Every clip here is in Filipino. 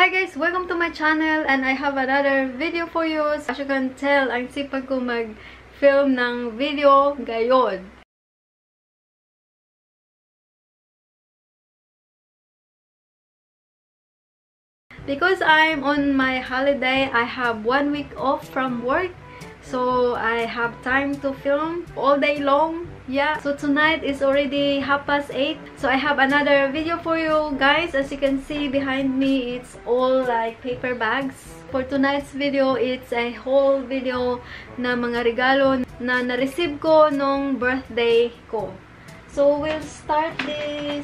Hi guys! Welcome to my channel and I have another video for you. As you can tell, ang sipag ko mag-film ng video gayon. Because I'm on my holiday, I have one week off from work. So, I have time to film all day long. Yeah, so tonight is already half past 8. So, I have another video for you guys. As you can see behind me, it's all like paper bags. For tonight's video, it's a whole video na mga regalo na na-receive ko nung birthday ko. So, we'll start this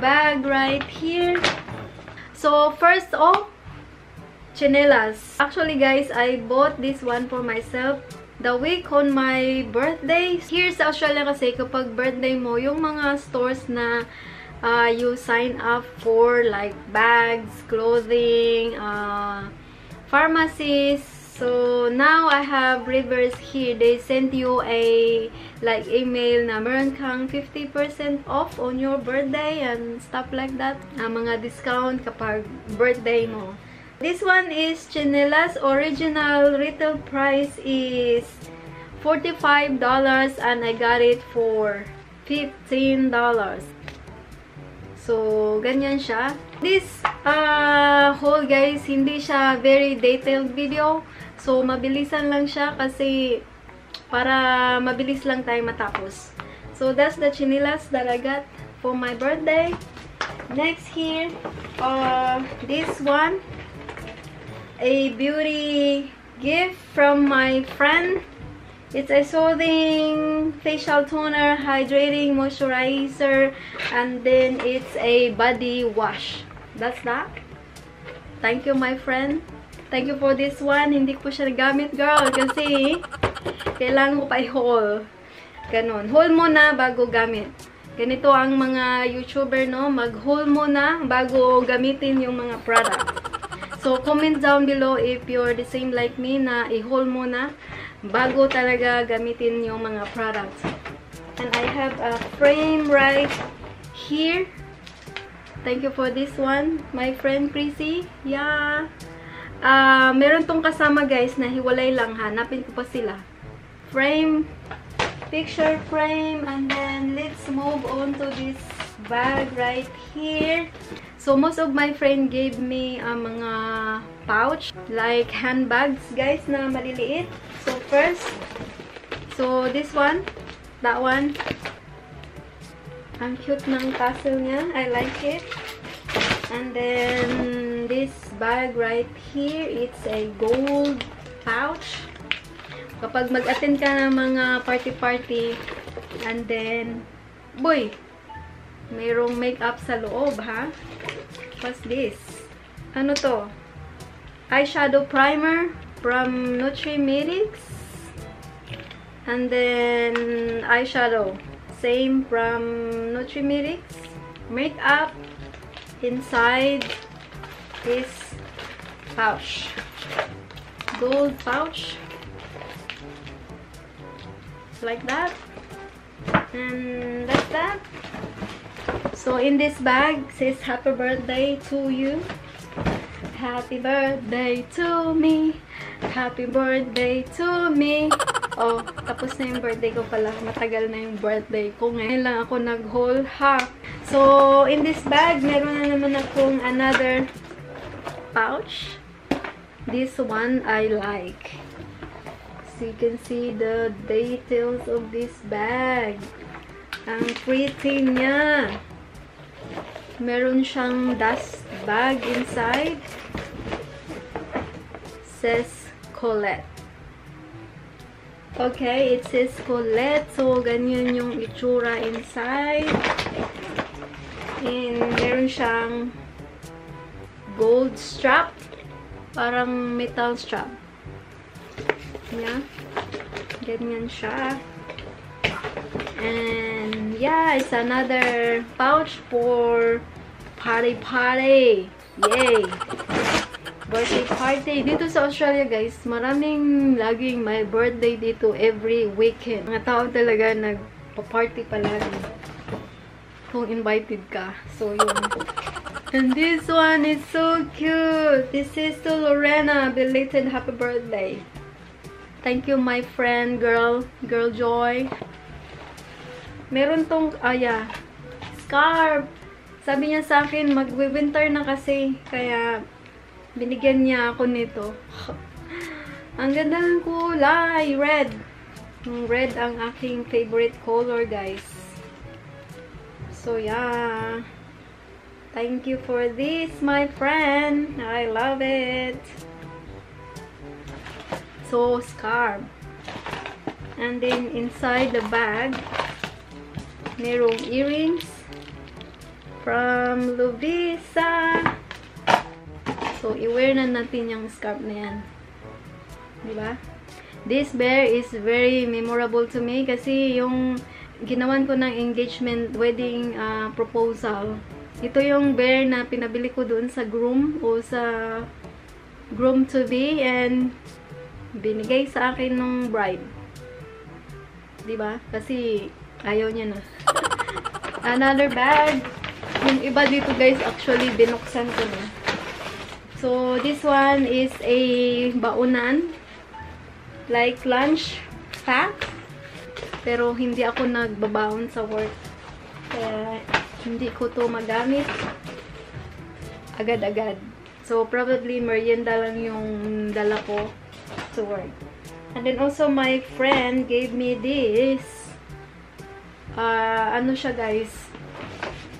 bag right here. So, first off, chinelas. Actually, guys, I bought this one for myself the week on my birthday. Here sa Australia kasi, kapag birthday mo, yung mga stores na uh, you sign up for like bags, clothing, uh, pharmacies. So, now I have Rivers here. They send you a like email na meron kang 50% off on your birthday and stuff like that. Uh, mga discount kapag birthday mo. This one is Chinelas. Original retail price is $45 and I got it for $15. So, ganyan siya. This uh, haul guys, hindi siya very detailed video. So, mabilisan lang siya kasi para mabilis lang tayo matapos. So, that's the chinelas that I got for my birthday. Next here, uh, this one, a beauty gift from my friend. It's a soothing facial toner, hydrating moisturizer, and then it's a body wash. That's that. Thank you, my friend. Thank you for this one. Hindi ko siya nagamit, girl, kasi kailangan ko pa i-haul. Ganon. Haul muna bago gamit. Ganito ang mga YouTuber, no? Mag-haul muna bago gamitin yung mga product. So, comment down below if you're the same like me na i-haul muna bago talaga gamitin yung mga products. And I have a frame right here. Thank you for this one, my friend Chrissy. Yeah. Uh, meron tong kasama guys na hiwalay lang. Hanapin ko pa sila. Frame, picture frame, and then let's move on to this bag right here. So, most of my friend gave me uh, mga pouch, like handbags, guys, na maliliit. So, first, so this one, that one, ang cute ng tassel niya. I like it. And then, this bag right here, it's a gold pouch. Kapag mag-attend ka ng mga party-party, and then, boy, mayroong makeup sa loob, ha? What's this? Ano to? Eyeshadow primer from Nutrimedix. And then, eyeshadow. Same from Nutrimedix. Makeup inside this pouch. Gold pouch. Like that. And that's that. So, in this bag, says happy birthday to you. Happy birthday to me. Happy birthday to me. Oh, tapos na yung birthday ko pala. Matagal na yung birthday ko. Ngayon lang ako nag-haul ha. So, in this bag, meron na naman akong another pouch. This one I like. So, you can see the details of this bag. Ang pretty niya. Meron siyang dust bag inside. Says Colette. Okay, it says Colette. So, ganyan yung itsura inside. And meron siyang gold strap. Parang metal strap. Yeah. Ganyan siya. And yeah, it's another pouch for party party. Yay! Birthday party. Dito sa Australia guys, maraming laging may birthday dito every weekend. Mga tao talaga nagpa-party palagi. Kung invited ka. So, yun. And this one is so cute. This is to Lorena. Belated happy birthday. Thank you, my friend, girl. Girl Joy. Meron tong, ah, yeah. Scarf. Sabi niya sa akin, mag-winter na kasi. Kaya, binigyan niya ako nito. ang ganda ng kulay. Red. Red ang aking favorite color, guys. So, yeah. Thank you for this, my friend. I love it. So, scarf. And then, inside the bag, merong earrings from Lovisa. So, i-wear na natin yung scarf na yan. Diba? This bear is very memorable to me kasi yung ginawan ko ng engagement wedding uh, proposal ito yung bear na pinabili ko doon sa groom o sa groom to be and binigay sa akin nung bride. 'Di ba? Kasi ayaw niya na. Another bag. Yung iba dito guys, actually binuksan ko na. So this one is a baunan like lunch pack. Pero hindi ako nagbabaon sa work. Kaya hindi ko to magamit agad-agad. So, probably merienda lang yung dala ko to work. And then also, my friend gave me this. Uh, ano siya, guys?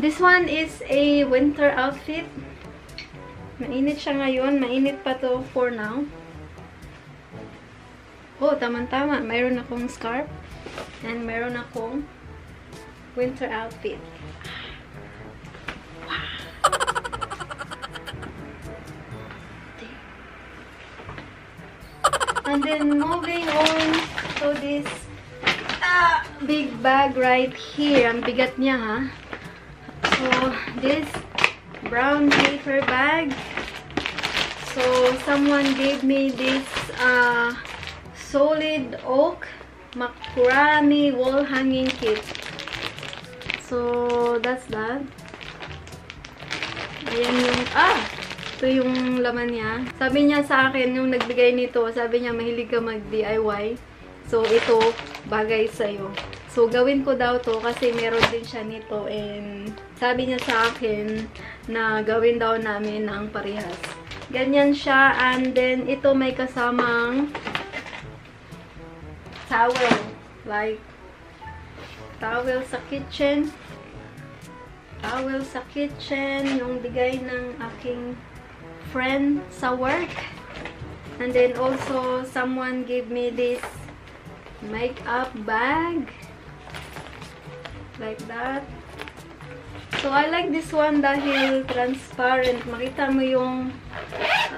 This one is a winter outfit. Mainit siya ngayon. Mainit pa to for now. Oh, tamang-tama. Mayroon akong scarf. And mayroon akong winter outfit. And then moving on to this uh, big bag right here. Ang bigat niya ha. So this brown paper bag. So someone gave me this uh, solid oak makrami wall hanging kit. So that's that. Ayan yung, ah! Ito yung laman niya. Sabi niya sa akin, yung nagbigay nito, sabi niya mahilig ka mag-DIY. So, ito, bagay sa'yo. So, gawin ko daw to kasi meron din siya nito and sabi niya sa akin na gawin daw namin ng parehas. Ganyan siya and then ito may kasamang towel. Like, towel sa kitchen. Towel sa kitchen. Yung bigay ng aking friend sa work. And then also, someone gave me this makeup bag. Like that. So, I like this one dahil transparent. Makita mo yung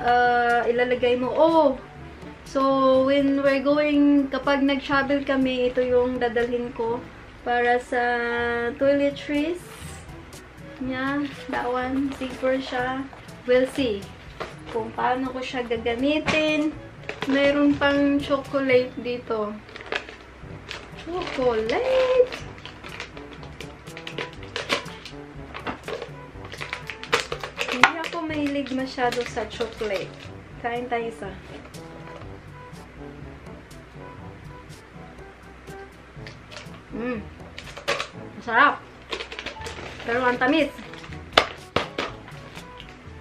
uh, ilalagay mo. Oh! So, when we're going, kapag nag-travel kami, ito yung dadalhin ko para sa toiletries niya. That one, zipper siya. We'll see kung paano ko siya gagamitin. Mayroon pang chocolate dito. Chocolate! Mahilig masyado sa chocolate. Kain tayo isa. Mmm. Masarap. Pero ang tamis.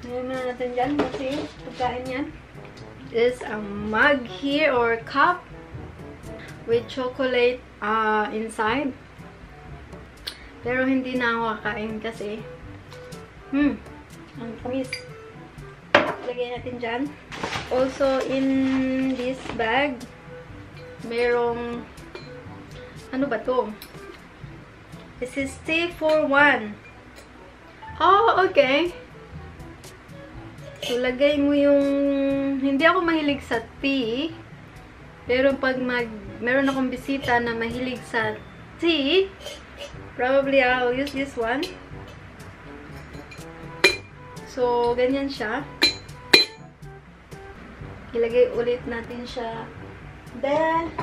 Ngayon na natin dyan kasi pagkain yan is a mug here or cup with chocolate uh, inside. Pero hindi na ako kakain kasi hmm, ang tamis. Lagay natin dyan. Also, in this bag, merong ano ba to? This is stay for one. Oh, okay. So, lagay mo yung... Hindi ako mahilig sa tea. Pero pag mag... Meron akong bisita na mahilig sa tea, probably I'll use this one. So, ganyan siya. Ilagay ulit natin siya. Then,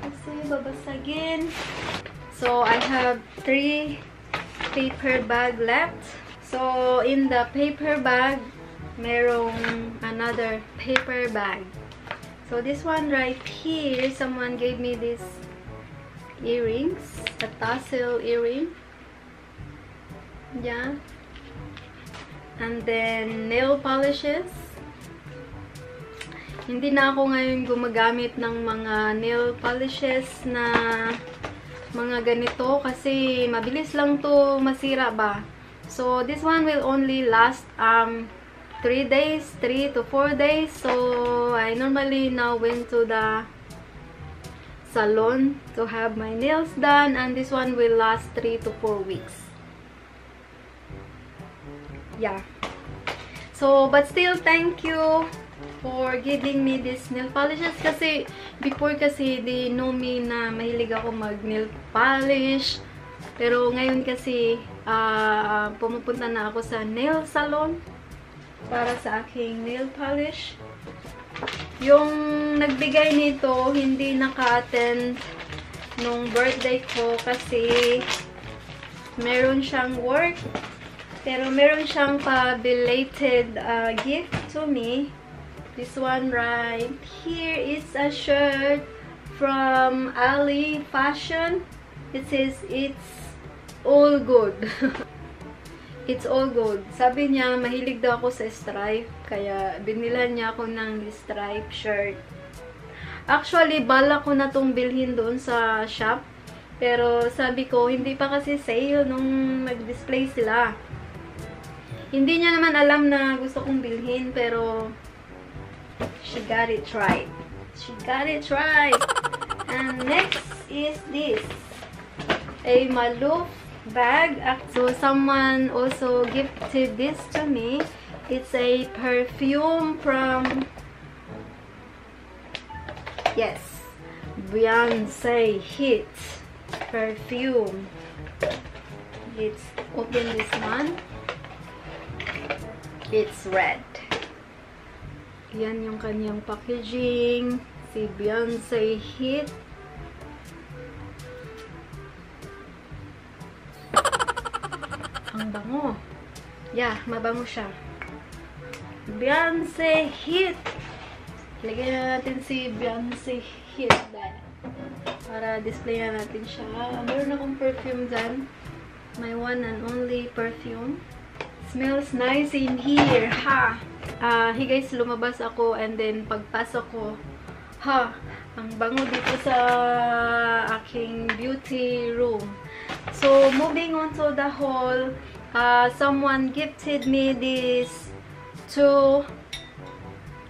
kasi babasagin. So, I have three paper bag left. So, in the paper bag, merong another paper bag. So, this one right here, someone gave me this earrings, a tassel earring. Yeah. And then, nail polishes. Hindi na ako ngayon gumagamit ng mga nail polishes na mga ganito kasi mabilis lang to masira ba. So, this one will only last um 3 days, 3 to 4 days. So, I normally now went to the salon to have my nails done and this one will last 3 to 4 weeks. Yeah. So, but still, thank you for giving me this nail polishes. Kasi before kasi they know me na mahilig ako mag nail polish. Pero ngayon kasi uh, pumupunta na ako sa nail salon para sa aking nail polish. Yung nagbigay nito hindi naka-attend nung birthday ko kasi meron siyang work pero meron siyang pa-belated uh, gift to me This one right here is a shirt from Ali Fashion. It says it's all good. it's all good. Sabi niya, mahilig daw ako sa stripe. Kaya binilan niya ako ng stripe shirt. Actually, bala ko na tong bilhin doon sa shop. Pero sabi ko, hindi pa kasi sale nung nag-display sila. Hindi niya naman alam na gusto kong bilhin, pero She got it right. She got it right. And next is this. A Maloof bag. So someone also gifted this to me. It's a perfume from Yes. Beyonce Hit perfume. Let's open this one. It's red. Yan yung kanyang packaging. Si Beyonce Hit. Ang bango. Yeah, mabango siya. Beyonce Hit. Lagyan na natin si Beyonce Hit dahil. Para display na natin siya. Meron akong perfume dyan. My one and only perfume. Smells nice in here, ha! Uh, hey guys, lumabas ako and then pagpasok ko, ha! Ang bango dito sa aking beauty room. So, moving on to the haul, uh, someone gifted me this two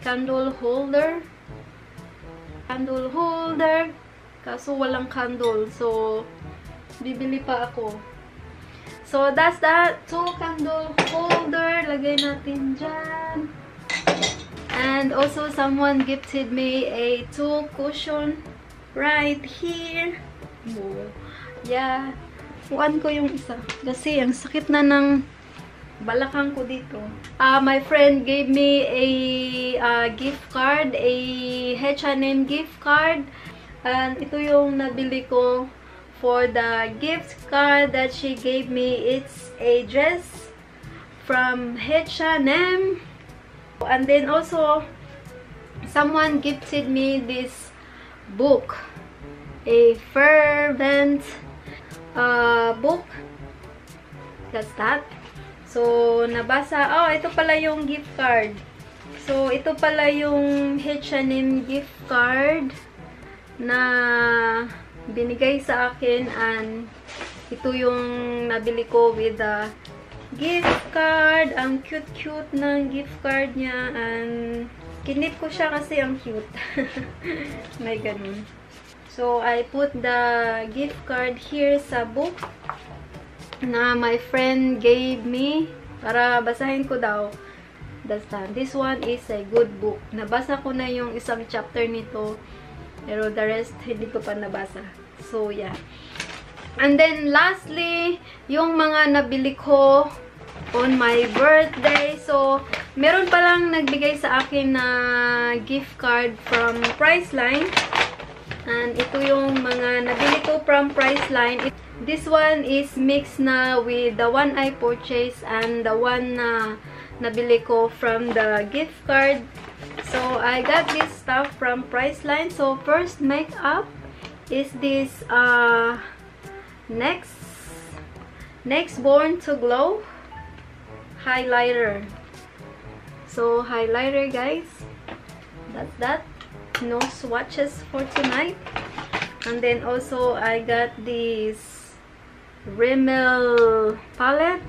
candle holder. Candle holder. Kaso walang candle. So, bibili pa ako. So, that's that. Two candle holder. Lagay natin dyan. And also, someone gifted me a two cushion right here. Yeah. Kuan ko yung isa. Kasi, ang sakit na ng balakang ko dito. Uh, my friend gave me a uh, gift card. A H&M gift card. And ito yung nabili ko for the gift card that she gave me. It's a dress from H&M. And then also, someone gifted me this book. A fervent uh, book. That's that. So, nabasa. Oh, ito pala yung gift card. So, ito pala yung H&M gift card na binigay sa akin and ito yung nabili ko with the gift card. Ang cute-cute ng gift card niya and kinip ko siya kasi ang cute. May ganun. So, I put the gift card here sa book na my friend gave me para basahin ko daw. That's that. This one is a good book. Nabasa ko na yung isang chapter nito pero the rest, hindi ko pa nabasa. So, yeah. And then, lastly, yung mga nabili ko on my birthday. So, meron palang nagbigay sa akin na gift card from Priceline. And ito yung mga nabili ko from Priceline. This one is mixed na with the one I purchased and the one na nabili ko from the gift card. So, I got this stuff from Priceline. So, first makeup is this uh, next next Born to Glow highlighter. So, highlighter guys. That's that. No swatches for tonight. And then also, I got this Rimmel palette.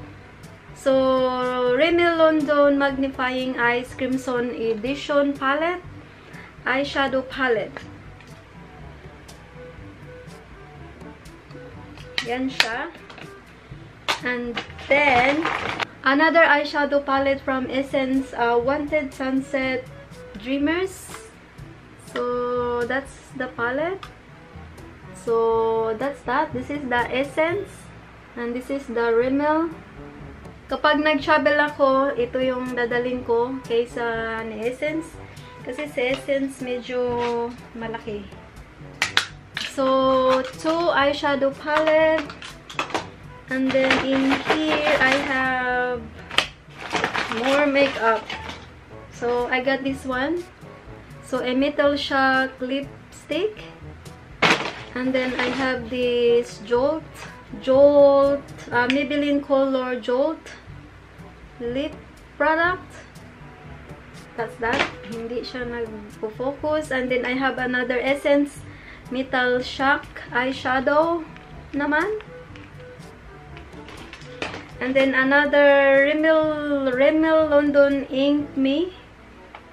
So, Rimmel London Magnifying Eyes Crimson Edition palette. Eyeshadow palette. Yan siya. And then, another eyeshadow palette from Essence uh, Wanted Sunset Dreamers. So, that's the palette. So, that's that. This is the Essence. And this is the Rimmel. Kapag nag-travel ako, ito yung dadalhin ko kaysa ni Essence. Kasi sa Essence, medyo malaki. So, two eyeshadow palette. And then in here, I have more makeup. So, I got this one. So, a metal siya lipstick. And then, I have this Jolt. Jolt. Uh, Maybelline Color Jolt. Lip product. That's that. Hindi siya nag-focus. And then, I have another Essence Metal Shock eyeshadow naman. And then another Rimmel, Rimmel London Ink Me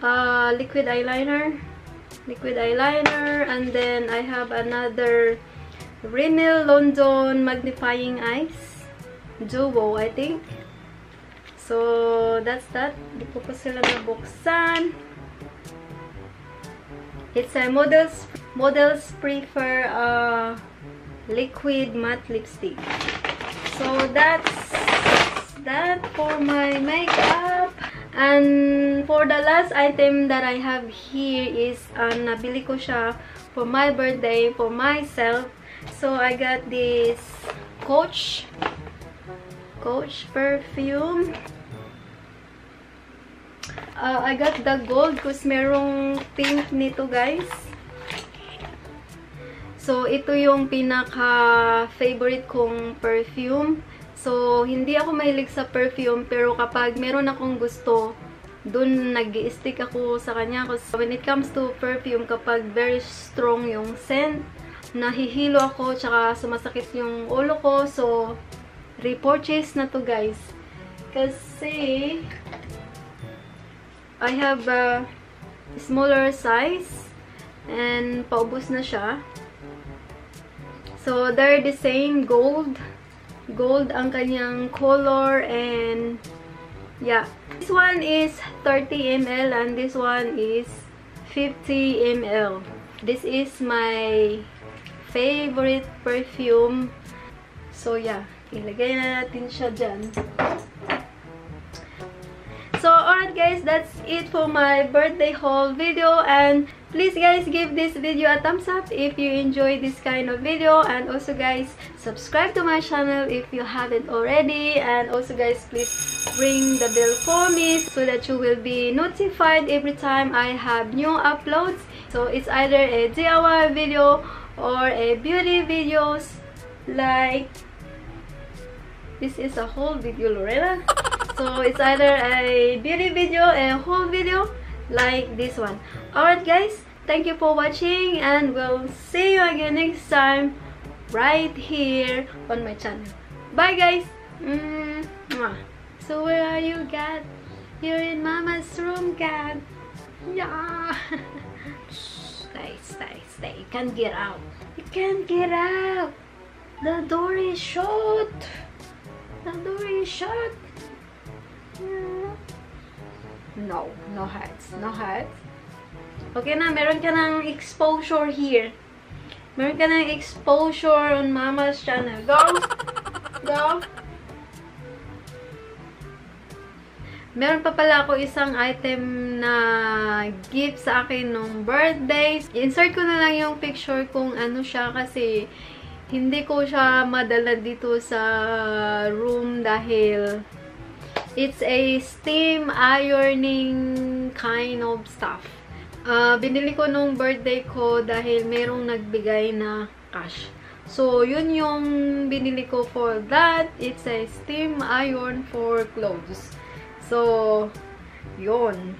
uh, liquid eyeliner. Liquid eyeliner. And then I have another Rimmel London Magnifying Eyes. Duo, I think. So, that's that. Hindi ko pa sila nabuksan. It's a models models prefer uh, liquid matte lipstick. So that's that for my makeup. And for the last item that I have here is uh, nabili ko siya for my birthday, for myself. So I got this Coach Coach perfume. Uh, I got the gold kasi merong pink nito guys. So, ito yung pinaka-favorite kong perfume. So, hindi ako mahilig sa perfume, pero kapag meron akong gusto, dun nag stick ako sa kanya. Kasi when it comes to perfume, kapag very strong yung scent, nahihilo ako, tsaka sumasakit yung ulo ko. So, repurchase na to guys. Kasi, I have a smaller size and paubos na siya. So, they're the same gold. Gold ang kanyang color and yeah. This one is 30 ml and this one is 50 ml. This is my favorite perfume. So, yeah. Ilagay na natin siya dyan. Guys, that's it for my birthday haul video. And please guys, give this video a thumbs up if you enjoy this kind of video. And also guys, subscribe to my channel if you haven't already. And also guys, please ring the bell for me so that you will be notified every time I have new uploads. So, it's either a DIY video or a beauty videos like this is a whole video, Lorena. So, it's either a beauty video, a home video, like this one. Alright guys, thank you for watching and we'll see you again next time right here on my channel. Bye guys! Mm. So, where are you, Gat? You're in Mama's room, Gat. Yeah! stay, stay, stay. You can't get out. You can't get out! The door is shut! The door is shut! No, no hats. No hats. Okay na, meron ka ng exposure here. Meron ka ng exposure on Mama's channel. Go! Go! Meron pa pala ako isang item na gift sa akin nung birthday. Insert ko na lang yung picture kung ano siya kasi hindi ko siya madala dito sa room dahil it's a steam ironing kind of stuff. Ah, binili ko nung birthday ko dahil merong nagbigay na cash. So, yun yung binili ko for that. It's a steam iron for clothes. So, yun.